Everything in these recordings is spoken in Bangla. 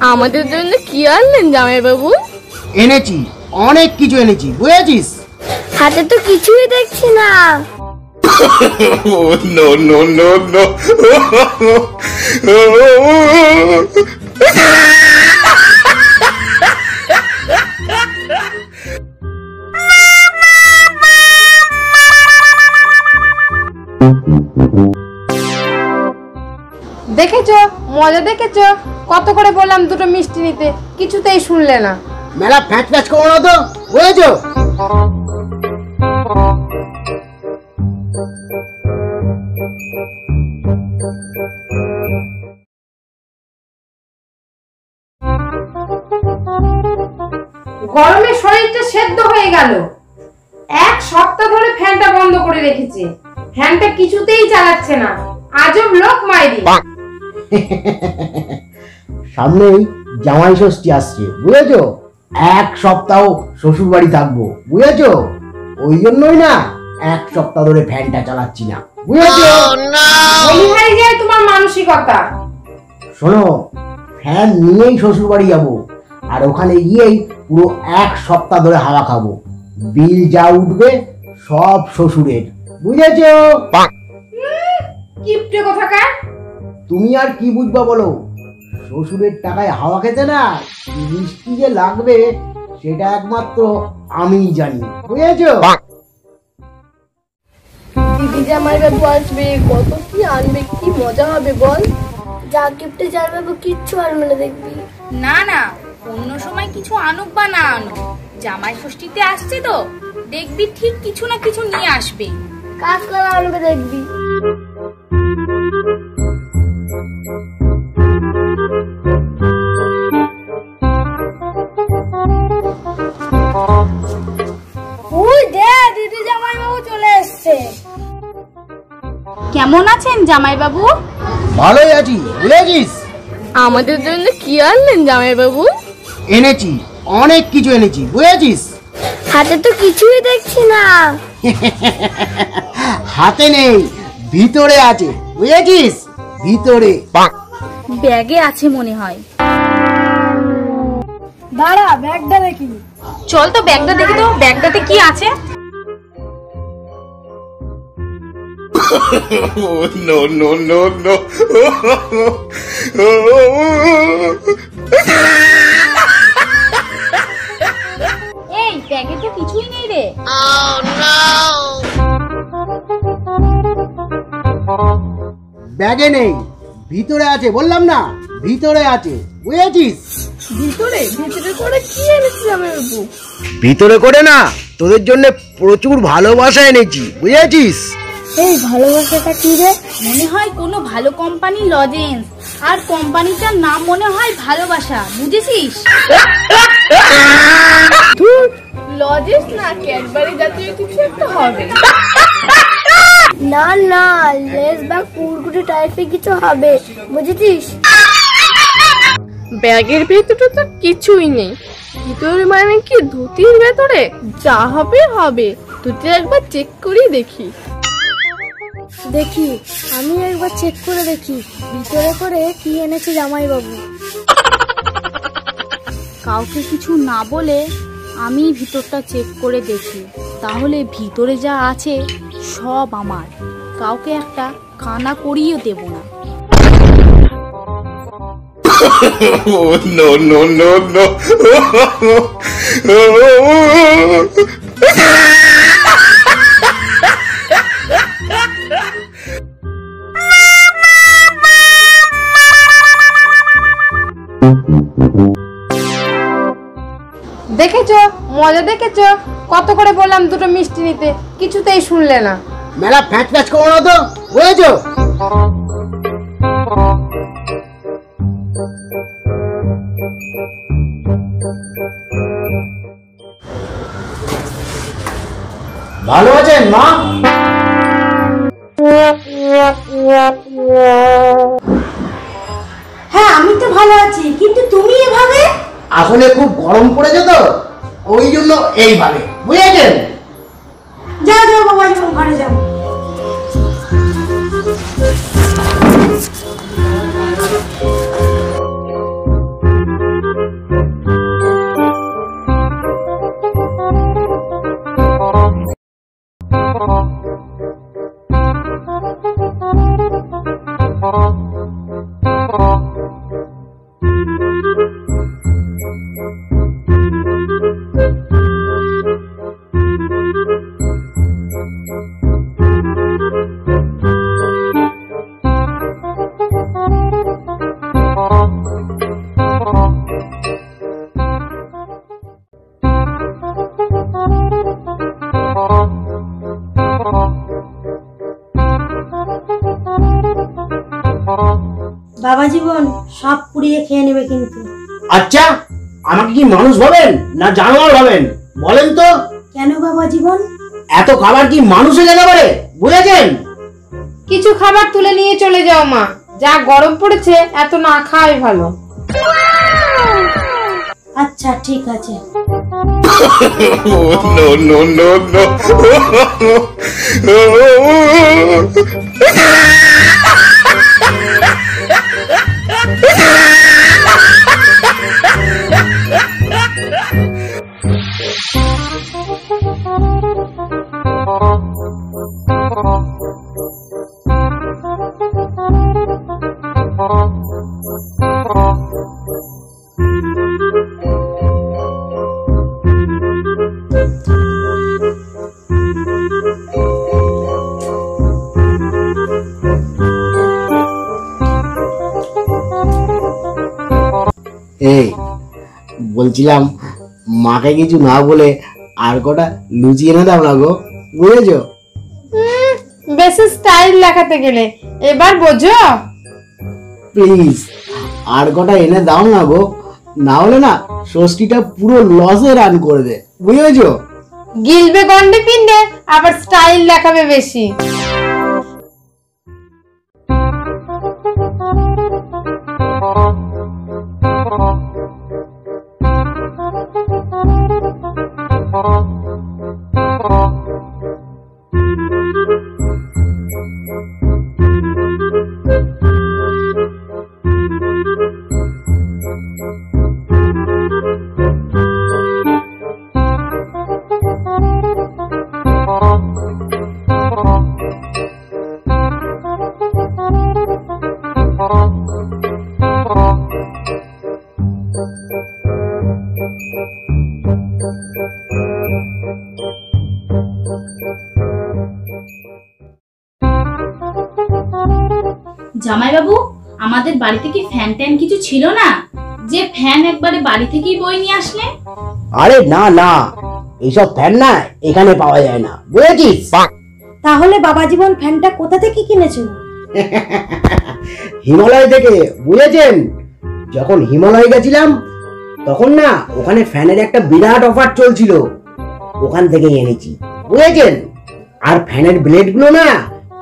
আমাদের জন্য কি আনলেন জামাইবাবু? এনেছি অনেক কিছু এনেছি বুঝেছিস? হাতে তো কিছুই দেখছি না। Oh, no, no, no, no. দেখেছ? মজা দেখেছ? কত করে বললাম দুটো মিষ্টি নিতে? কিছুতেই শুনলে না। মেলা ফ্যাচ ফ্যাচ করো না তো বুঝেছ? গরমে শরীরটা সেদ্ধ হয়ে গেল। এক সপ্তাহ ধরে ফ্যানটা বন্ধ করে রেখেছে। ফ্যানটা কিছুতেই চালাচ্ছে না। আজব লোক মাইরি। সামনেই জামাই ষষ্ঠী আসছে বুঝেছ? এক সপ্তাহ শ্বশুর বাড়ি থাকব বুঝেছ? ওই জন্যই না এক সপ্তাহ ধরে ফ্যানটা চালাচ্ছি না বুঝেছ? বলিহারি যায় তোমার মানসিকতা। শোনো ফ্যান নিয়েই শ্বশুর বাড়ি যাব আর ওখানে গিয়েই পুরো এক সপ্তাহ ধরে হাওয়া খাব। বিল যা উঠবে সব শ্বশুরের বুঝেছ? কিপটে কোথাকার। তুমি আর কি বুঝবা বলো? শ্বশুরের টাকায় হাওয়া খেতে না কি মিষ্টি যে লাগবে সেটা একমাত্র আমিই জানি। বুঝেছ? দিদি জামাই বাবু আসবে কত কি আনবে কি মজা হবে বল? যা গিফটে জামাই বাবু কিচ্ছু আনবে না দেখবি। না না অন্য সময় কিছু আনুক বা না আনুক জামাই ষষ্ঠীতে আসছে তো দেখবি ঠিক কিছু না কিছু নিয়ে আসবে। কাজ করা আনবে দেখবি। ওই দে দিদি জামাই বাবু চলে এসছে। কেমন আছেন জামাইবাবু? ভালোই আছি বুঝেছিস? আমাদের জন্য কি আনলেন জামাইবাবু? এনেছি অনেক কিছু এনেছি বুঝেছিস? হাতে তো কিছুই দেখছি না। হাতে নেই ভিতরে আছে বুঝেছিস? ভিতরে। ব্যাগে আছে মনে হয়। দাঁড়া ব্যাগটা দেখি। চল তো ব্যাগটা দেখি তো ব্যাগটাতে কি আছে? Oh, no, no, no, no. এই ব্যাগে তো কিছুই নেই রে। ব্যাগে নেই। ভিতরে আছে বললাম না। ভিতরে আছে। বুঝেছিস? ভিতরে? ভিতরে করে কি এনেছি ভিতরে করে না তোদের জন্য প্রচুর ভালোবাসা এনেছি বুঝেছিস? এই ভালোবাসাটা কি রে? মনে হয় কোনো ভালো কোম্পানি লজেন্স আর কোম্পানিটার নাম মনে হয় ভালোবাসা বুঝেছিস? লজেস না ক্যাডবারি জাতীয় কিছু একটা হবে। না না লেস বা কুরকুরি টাইপের কিছু হবে বুঝেছিস? ব্যাগের ভেতরে তো কিছুই নেই। ভিতরে মানে কি ধুতির ভেতরে? যা হবে হবে। ধুতি একবার চেক করি দেখি। দেখি আমি একবার চেক করে দেখি ভিতরে করে কি এনেছে জামাই বাবু কাউকে কিছু না বলে আমি ভিতরটা চেক করে দেখি। তাহলে ভিতরে যা আছে সব আমার। কাউকে একটা কানা করিয়ে দেব না। Oh, no, no, no, no. দেখেছ? মজা দেখেছ? কত করে বললাম দুটো মিষ্টি নিতে? কিছুতেই শুনলে না। মেলা ফ্যাচ ফ্যাচ করো না তো। বুঝেছ ভালো আছেন মা? হ্যাঁ আমি তো ভালো আছি কিন্তু তুমি এভাবে? আসলে খুব গরম পড়েছে তো। ওই জন্য এইভাবে বুঝেছেন যাও যাও বাবা যাও ঘরে যাও আমাকে কি মানুষ ভাবেন না জানোয়ার ভাবেন বলেন তো কেন বাবা জীবন এত খাবার কি মানুষে যেতে পারে বুঝেছেন কিছু খাবার তুলে নিয়ে চলে যাও মা যা গরম পড়েছে এত না খাওয়াই ভালো আচ্ছা ঠিক আছে no, no, no, no. এই বলছিলাম মাকে কিছু না বলে আর কটা লুচি এনে দাও না গো। বুঝেছ? বেশি স্টাইল দেখাতে গেলে। এবার বোঝো? প্লিজ আর কটা এনে দাও না গো। না হলে না ষষ্ঠীটা পুরো লসে রান করে করবে বুঝেছ? গিলবে গন্ডে পিন্ডে আবার স্টাইল লেখাবে বেশি। জামাইবাবু আমাদের বাড়িতে কি ফ্যান ট্যান কিছু ছিল না? যে ফ্যান একবারে বাড়ি থেকেই বই নিয়ে আসলে? আরে না না এইসব ফ্যান না এখানে পাওয়া যায় না বুঝেছিস? তাহলে বাবা জীবন ফ্যানটা কোথা থেকে কিনেছো? হিমালয় থেকে বুঝেছেন? যখন হিমালয় গেছিলাম তখন না ওখানে ফ্যানের একটা বিরাট অফার চলছিল ওখান থেকেই এনেছি বুঝেছেন? আর ফ্যানের ব্লেডগুলো না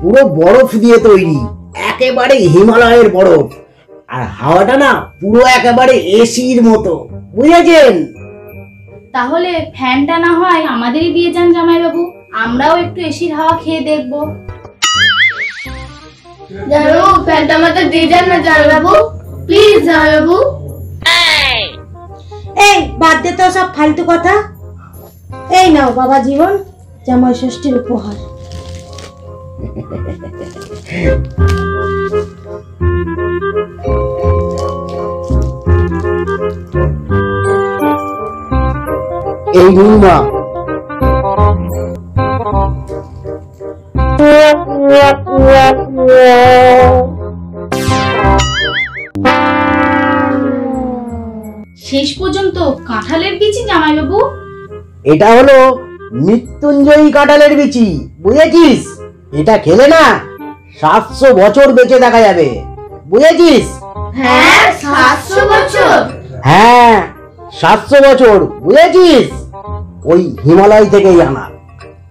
পুরো বরফ দিয়ে তৈরি। একেবারে হিমালয়ের বরফ। আর হাওয়াটা না পুরো একেবারে এসির মতো। বুঝেছেন? তাহলে ফ্যানটা না হয় আমাদেরই দিয়ে যান জামাইবাবু। আমরাও একটু এসির হাওয়া খেয়ে দেখব। জামাইবাবু ফ্যানটা আমাদের দিয়ে যান না জামাইবাবু। প্লিজ জামাইবাবু। এই বাদ দে তো সব ফালতু কথা। এই নাও বাবা জীবন জামাই ষষ্ঠীর উপহার। এই নিন শেষ পর্যন্ত কাঁঠালের বিচি জামাইবাবু? এটা হলো মৃত্যুঞ্জয়ী কাঁঠালের বিচি বুঝেছিস? এটা খেলে না সাতশো বছর বেঁচে দেখা যাবে। বুঝেছিস? হ্যাঁ সাতশো বছর। হ্যাঁ সাতশো বছর বুঝেছিস? ওই হিমালয় থেকেই আনা।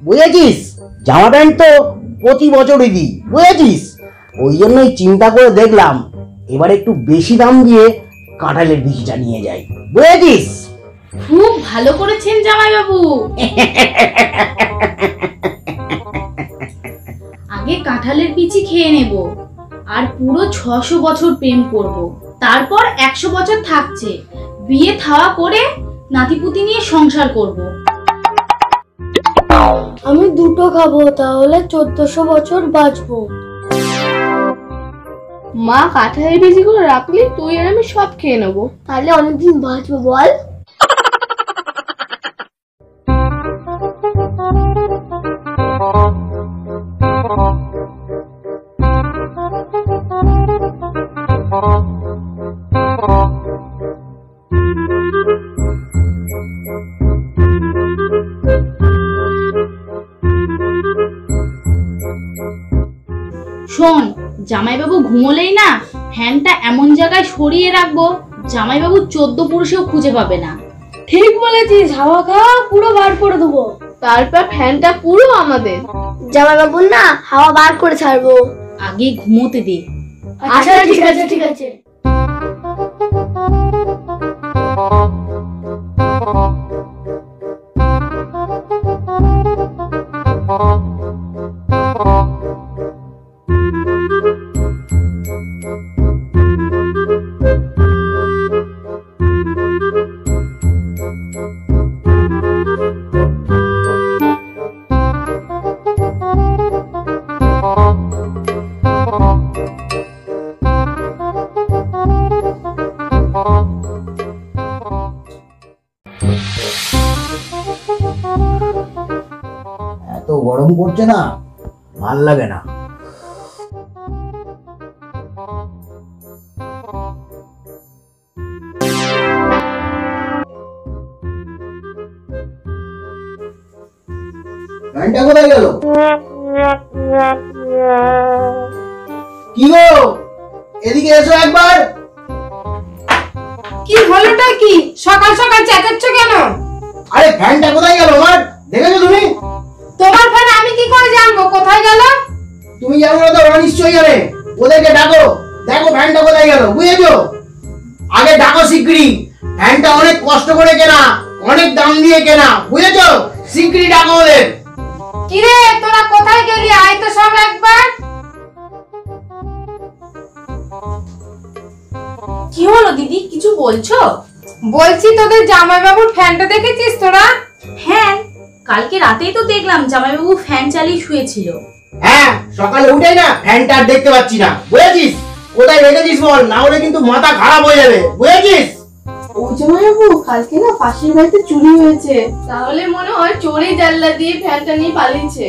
বুঝেছিস? জামা প্যান্ট তো প্রতি বছরই দিই বুঝেছিস? ওই জন্যই চিন্তা করে দেখলাম এবার একটু বেশি দাম দিয়ে কাঁঠালের বীজটা নিয়ে যাই। বুঝেছিস? খুব ভালো করেছেন জামাইবাবু। কাঁঠালের বিচি খেয়ে নেব। আর পুরো ছশো বছর প্রেম করব। তারপর একশো বছর থাকছে। বিয়ে থাওয়া করে নাতিপুতি নিয়ে সংসার করব। আমি দুটো খাব তাহলে চোদ্দশো বছর বাঁচবো। মা কাঁঠালের বেশি করে রাখলি তুই আর আমি সব খেয়ে নেব। তাহলে অনেকদিন বাঁচবো বল। শোন জামাইবাবু ঘুমোলেই না ফ্যানটা এমন জায়গায় সরিয়ে রাখব জামাইবাবু চোদ্দ পুরুষেও খুঁজে পাবে না। ঠিক বলেছিস হাওয়া খাওয়া পুরো বার করে দেবো। তারপর ফ্যানটা পুরো আমাদের। জামা কাপড় না হাওয়া বার করে ছাড়বো। আগে ঘুমোতে দে। আচ্ছা ঠিক আছে ঠিক আছে। এত গরম পড়ছে না ভালো লাগে না। কোথায় গেল? কি গো? এদিকে এসো একবার। কি হলোটা কি? সকাল সকাল চেঁচাচ্ছ কেন? আরে ফ্যানটা কোথায় গেল আমার? দেখেছ তুমি? তুমি জানো না তো ওরা নিশ্চয়ই জানে। ওদেরকে ডাকো। দেখো ফ্যানটা কোথায় গেল বুঝেছ? আগে ডাকো শিগগিরি ফ্যানটা অনেক কষ্ট করে কেনা অনেক দাম দিয়ে কেনা বুঝেছ? শিগগিরি ডাকো ওদের। কিরে তোরা কোথায় গেলি? আয় তো সব একবার। কি হলো দিদি? কিছু বলছো? বলছি তোদের জামাইবাবুর ফ্যানটা দেখেছিস তোরা? হ্যাঁ কালকে রাতেই তো দেখলাম জামাইবাবু ফ্যান চালিয়ে শুয়েছিল। হ্যাঁ সকালে উঠেই না ফ্যানটা দেখতে পাচ্ছি না। বুঝেছিস? কোথায় রেখেছিস বল? না হলে কিন্তু মাথা খারাপ হয়ে যাবে। বুঝেছিস? কালকে না পাশের বাড়িতে চুরি হয়েছে। তাহলে মনে হয় চোরে জানলা দিয়ে ফ্যানটা নিয়ে পালিয়েছে।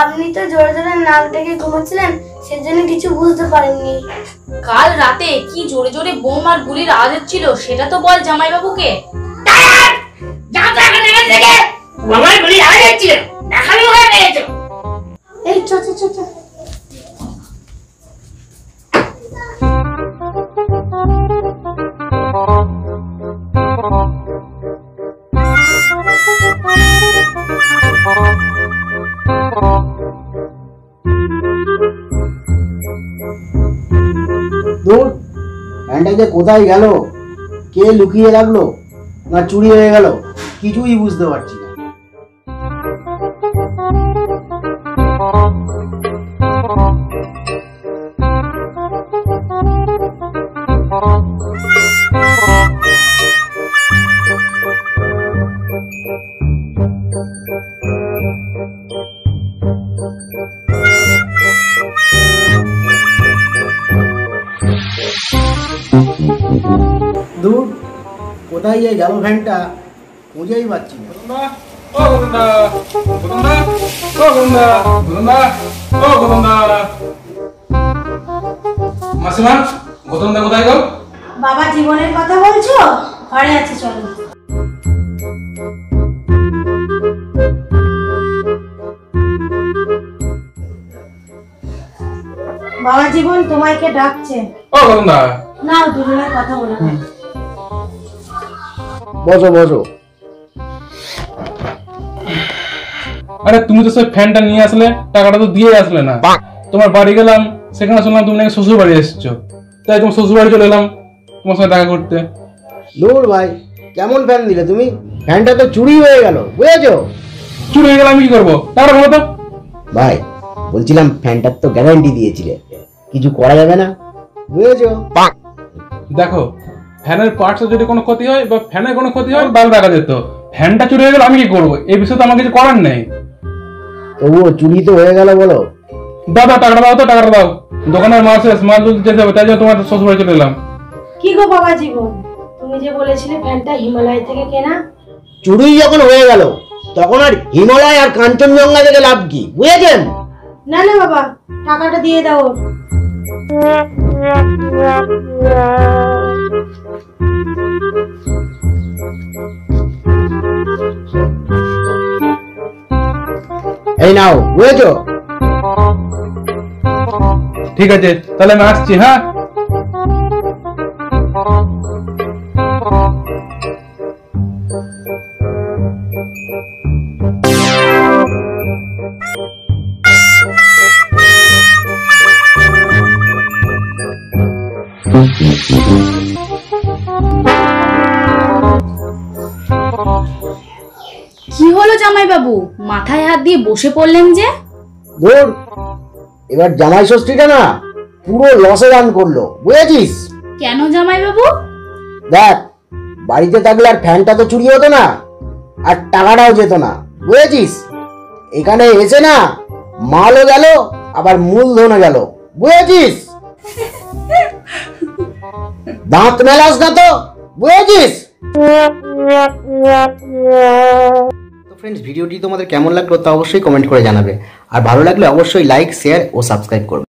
আপনি তো জোরে জোরে নাক ডেকে ঘুমোচ্ছিলেন সেজন্য কিছু বুঝতে পারেননি কাল রাতে কি জোরে জোরে বোম আর গুলির আওয়াজ হচ্ছিল সেটা তো বল জামাইবাবুকে। এই চ চ চ কোথায় গেল? কে লুকিয়ে রাখল? না চুরি হয়ে গেল? কিছুই বুঝতে পারছি কোথায় যে গেল ফ্যানটা খুঁজেই পাচ্ছি না। ও ও ও মাসিমা কোথায় বাবা জীবনের কথা বলছো? ঘরে আছে চলো। বাবা জীবন তোমাকে ডাকছে? ও গদন্দা নাও দুজনের কথা বলে। বসো বসো। আরে তুমি তো সেই ফ্যানটা নিয়ে আসলে টাকাটা তো দিয়ে আসলে না। তোমার বাড়ি গেলাম সেখানে শুনলাম তুমি নাকি শ্বশুর বাড়ি এসেছ। তাই তোমার শ্বশুর বাড়ি চলে এলাম তোমার সঙ্গে দেখা করতে। দূর ভাই কেমন ফ্যান দিলে তুমি? ফ্যানটা তো চুরি হয়ে গেল বুঝেছ? চুরি হয়ে গেলে আমি কি করব? টাকাটা বলো তো। ভাই বলছিলাম ফ্যানটার তো গ্যারান্টি দিয়েছিলে। কিছু করা যাবে না বুঝেছ? দেখো ফ্যানের পার্টসে যদি কোনো ক্ষতি হয় বা ফ্যানের কোনো ক্ষতি হয় বাল দেখা যেত। ফ্যানটা চুরি হয়ে গেলে আমি কি করব? এই বিষয়ে তো আমার কিছু করার নেই। তবুও চুরি তো হয়ে গেল বলো। দাদা টাকাটা দাও তো টাকাটা দাও। দোকানের মাল শেষ মাল তুলতে যেতে হবে তাই জন্য তোমার শ্বশুর বাড়ি চলে এলাম। কি গো বাবা জীবন তুমি যে বলেছিলে ফ্যানটা হিমালয় থেকে কেনা। চুরি যখন হয়ে গেল তখন আর হিমালয় আর কাঞ্চনজঙ্ঘা থেকে লাভ কি? বুঝেছেন? না না বাবা টাকাটা দিয়ে দাও। এই নাও বুঝেছ ঠিক আছে তাহলে আমি আসছি হ্যাঁ কি হলো জামাইবাবু মাথায় হাত দিয়ে বসে পড়লেন যে? ধর এবার জামাই ষষ্ঠীটা না পুরো লসে দান করল বুঝেছিস? কেন জামাইবাবু? দেখ বাড়িতে থাকলে আর ফ্যানটা তো চুরি হতো না আর টাকাটাও যেত না বুঝেছিস? এখানে এসে না মালও গেল আবার মূলধনও গেল বুঝেছিস? দাঁত মেলাস না তো বুঝেছিস? ফ্রেন্ডস ভিডিওটি তোমাদের কেমন লাগল তা অবশ্যই কমেন্ট করে জানাবে। আর ভালো লাগলে অবশ্যই লাইক শেয়ার ও সাবস্ক্রাইব করবে।